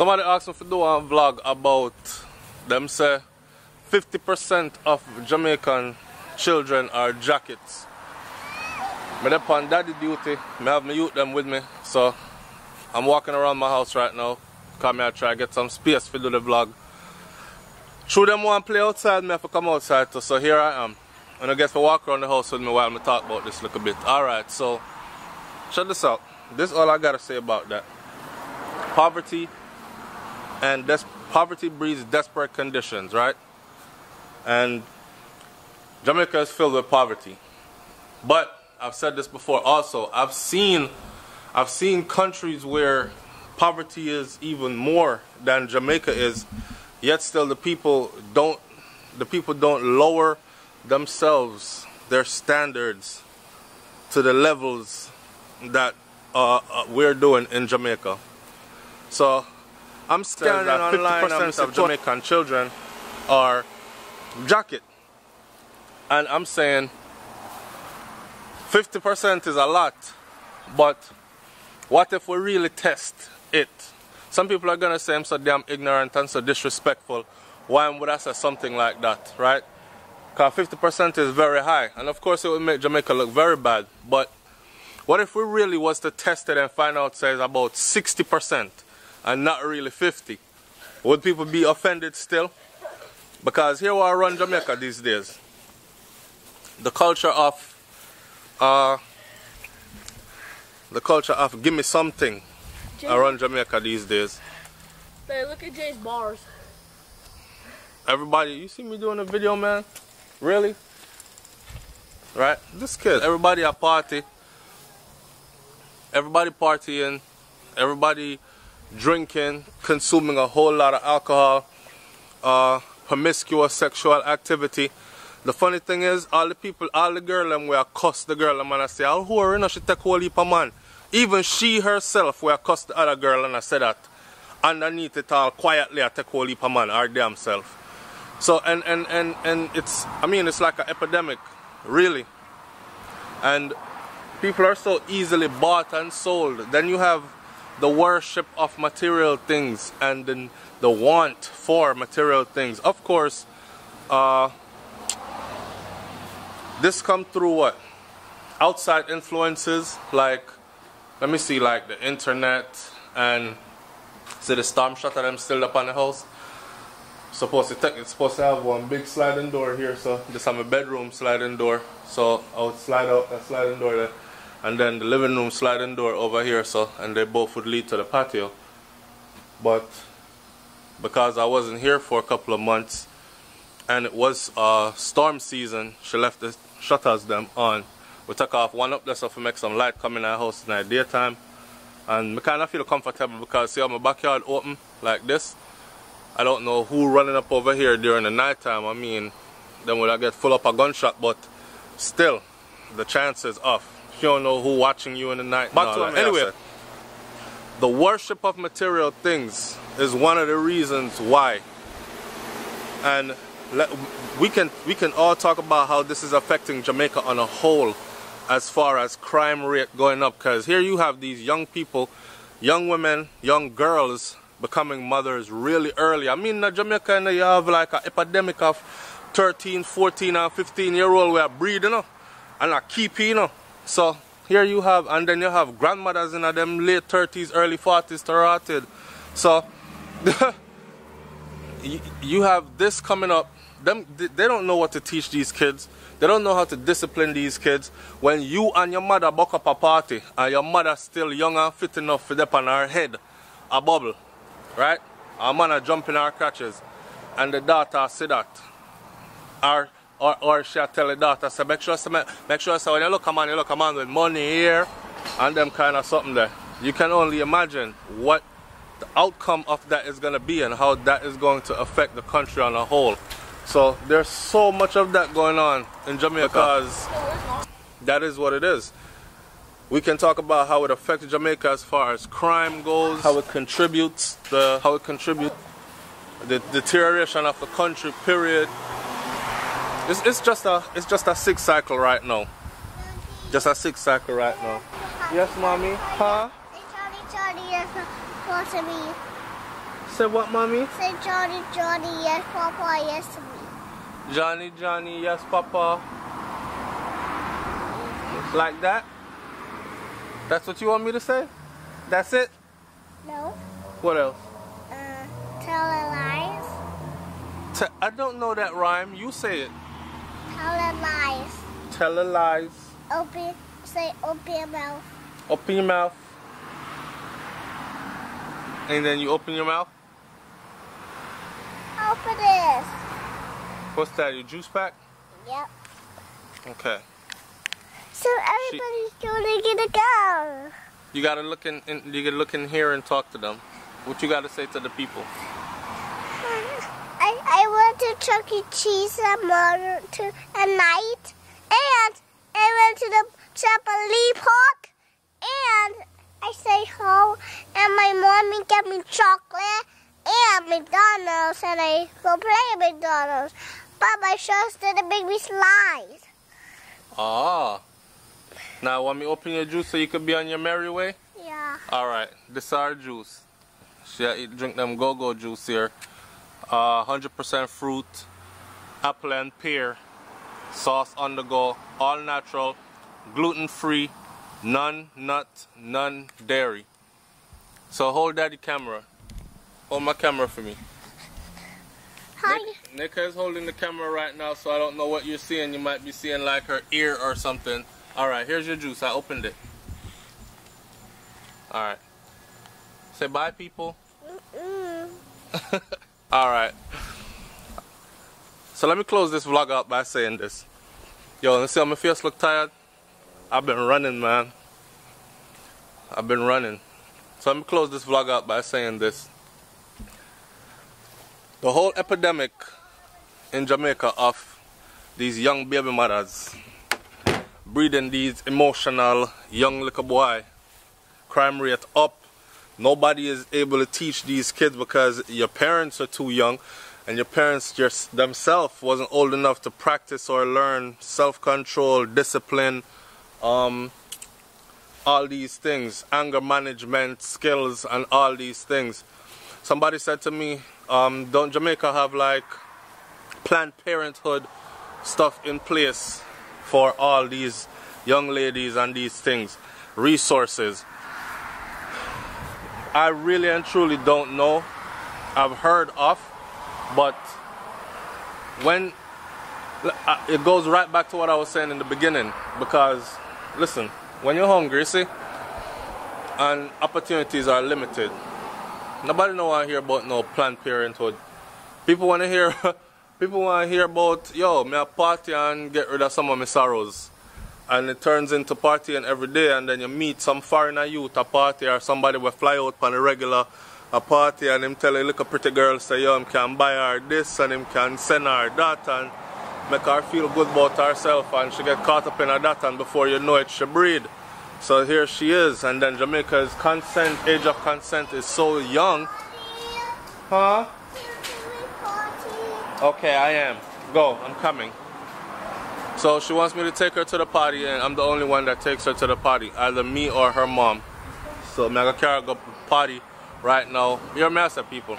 Somebody asked me to do a vlog about them say 50% of Jamaican children are jackets. Me on daddy duty, me have my youth them with me, so I'm walking around my house right now. Come here try get some space for do the vlog. Should them want to play outside, me have to come outside too, so here I am. And I guess to walk around the house with me while I talk about this a little bit. Alright, so check this out. This is all I gotta say about that. Poverty and des poverty breeds desperate conditions, right? And Jamaica is filled with poverty. But I've said this before also. I've seen I've seen countries where poverty is even more than Jamaica is, yet still the people don't the people don't lower themselves their standards to the levels that uh, uh, we're doing in Jamaica. So I'm scanning online. 50% of Jamaican children are jacket, and I'm saying 50% is a lot, but what if we really test it? Some people are gonna say I'm so damn ignorant and so disrespectful. Why would I say something like that, right? Because 50% is very high, and of course it would make Jamaica look very bad. But what if we really was to test it and find out says about 60% and not really 50? Would people be offended still? Because here we are run Jamaica these days. The culture of uh, the culture of give me something around Jamaica these days. Hey, look at Jay's bars. Everybody, you see me doing a video, man? Really? Right? This kid, everybody a party. Everybody partying. Everybody drinking, consuming a whole lot of alcohol, uh, promiscuous sexual activity. The funny thing is, all the people, all the girl them will cuss the girl them and I say, all who are in she take whole heap of man. Even she herself will cuss the other girl and I say that. Underneath it all, quietly I take whole heap of man, or damn self. So, and, and, and, and it's, I mean, it's like an epidemic, really. And people are so easily bought and sold. Then you have the worship of material things and then the want for material things. Of course, uh, this come through what? Outside influences like, let me see, like the internet and see the storm shutter them still up on the house. Supposed to take, it's supposed to have one big sliding door here, so this is my bedroom sliding door. So I would slide out that sliding door there, and then the living room sliding door over here. So and they both would lead to the patio. But because I wasn't here for a couple of months, and it was uh, storm season, she left the shutters them on. We took off one up there so to make some light come in our house in the daytime. And I kind of feel comfortable because see how my backyard open like this. I don't know who running up over here during the night time. I mean, then would I get full up a gunshot, but still, the chances of you don't know who watching you in the night. But no, anyway, the worship of material things is one of the reasons why. And we can we can all talk about how this is affecting Jamaica on a whole as far as crime rate going up because here you have these young people young women young girls becoming mothers really early I mean in Jamaica you have like an epidemic of 13 14 and 15 year old we are breeding you know, and are keeping you know. So here you have and then you have grandmothers in them late 30s early 40s to so you have this coming up them they don't know what to teach these kids. They don't know how to discipline these kids. When you and your mother buck up a party and your mother still young and fit enough for them on her head, a bubble, right? Our man jump in our crutches and the daughter see that. Or, or, or she tell the daughter, say, make sure, say, make sure say, when you look a man, you look a man with money here and them kind of something there. You can only imagine what the outcome of that is going to be and how that is going to affect the country on a whole. So there's so much of that going on in Jamaica because that is what it is. We can talk about how it affects Jamaica as far as crime goes, how it contributes, the how it contributes the deterioration of the country. Period. It's, it's just a it's just a sick cycle right now. Just a sick cycle right now. Yes, mommy. Huh? Say Johnny, Johnny, yes, Papa, to me. Say what, mommy? Say Johnny, Johnny, yes, Papa, yes, me. Johnny, Johnny, yes, Papa. Like that? That's what you want me to say? That's it? No. What else? Uh, tell a lies. I don't know that rhyme. You say it. Tell a lies. Tell lies. Open, say open your mouth. Open your mouth. And then you open your mouth. Open this. What's that? Your juice pack? Yep. Okay. So everybody's gonna get a go. You gotta look in, in. You gotta look in here and talk to them. What you gotta say to the people? Went to Chuck E. Cheese at morning to at night, and I went to the trampoline park, and I stayed home, and my mommy gave me chocolate and McDonald's, and I go play at McDonald's. But my shows didn't make me slide. Ah. Now, want me open your juice so you could be on your merry way? Yeah. All right. This is our juice. She drink them go-go juice here. Uh, 100% fruit, apple and pear, sauce on the go, all natural, gluten-free, none nut, none dairy. So hold daddy camera. Hold my camera for me. Hi. Nick, Nika is holding the camera right now, so I don't know what you're seeing. You might be seeing like her ear or something. All right, here's your juice. I opened it. All right. Say bye, people. Mm. All right. So let me close this vlog out by saying this. Yo, let's see how my face look tired. I've been running, man. I've been running. So let me close this vlog out by saying this. The whole epidemic in Jamaica of these young baby mothers breeding these emotional young little boy crime rate up nobody is able to teach these kids because your parents are too young and your parents just themselves wasn't old enough to practice or learn self-control discipline um, all these things anger management skills and all these things. Somebody said to me um, don't jamaica have like planned parenthood stuff in place for all these young ladies and these things? Resources I really and truly don't know. I've heard of, but when uh, it goes right back to what I was saying in the beginning, because listen, when you're hungry, see, and opportunities are limited, nobody know want to hear about no Planned Parenthood. People want to hear, people want to hear about yo, me a party and get rid of some of my sorrows and it turns into partying every day and then you meet some foreigner youth a party or somebody will fly out on a regular a party and him tell a little pretty girl say yo him can buy her this and him can send her that and make her feel good about herself and she get caught up in her that and before you know it she breed. So here she is and then Jamaica's consent age of consent is so young. Huh? Okay I am. Go I'm coming so she wants me to take her to the party, and I'm the only one that takes her to the party, either me or her mom. So I'm gonna carry go party right now. You're a master, people.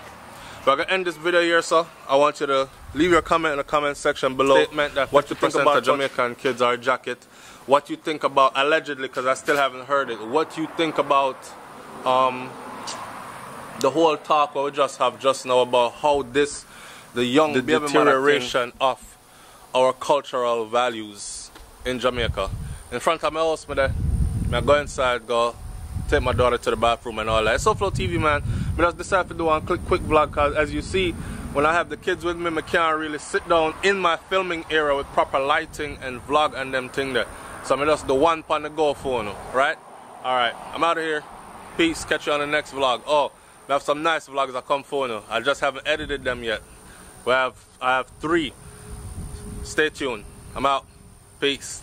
But I'm gonna end this video here, so I want you to leave your comment in the comment section below. Statement that what you think about Jamaican kids are jacket. What you think about allegedly, because I still haven't heard it. What you think about um, the whole talk we just have just now about how this the young the deterioration of our cultural values in Jamaica. In front of my house, me there, I go inside, go take my daughter to the bathroom and all that. It's Flow TV, man. I just decided to do one quick, quick vlog because as you see, when I have the kids with me, I can't really sit down in my filming area with proper lighting and vlog and them thing there. So I'm just the one on the go phone, right? Alright, I'm out of here. Peace. Catch you on the next vlog. Oh, we have some nice vlogs that come for you. I just haven't edited them yet. We have I have three. Stay tuned. I'm out. Peace.